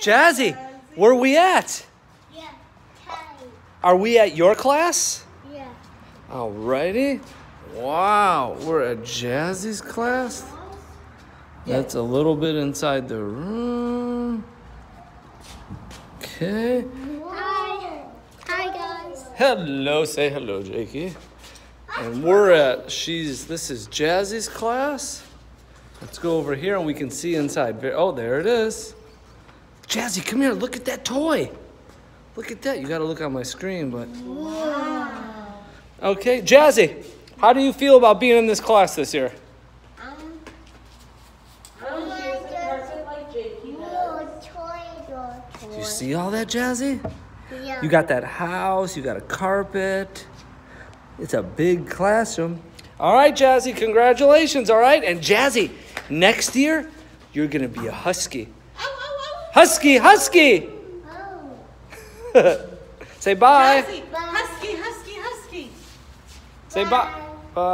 Jazzy, where are we at? Yeah. Are we at your class? Yeah. Alrighty. Wow, we're at Jazzy's class. That's a little bit inside the room. Okay. Hi. Hi, guys. Hello, say hello, Jakey. And we're at she's this is Jazzy's class. Let's go over here and we can see inside. Oh, there it is. Jazzy, come here. Look at that toy. Look at that. You got to look on my screen, but okay, Jazzy. How do you feel about being in this class this year? Um, here's the carpet like Jakey does. little toy, little toy. Do you see all that, Jazzy? Yeah. You got that house, you got a carpet. It's a big classroom. All right, Jazzy, congratulations, all right? And Jazzy, next year, you're going to be a husky. Husky, husky! Oh. Say bye. Husky, husky, husky, husky. Say bye. Bye.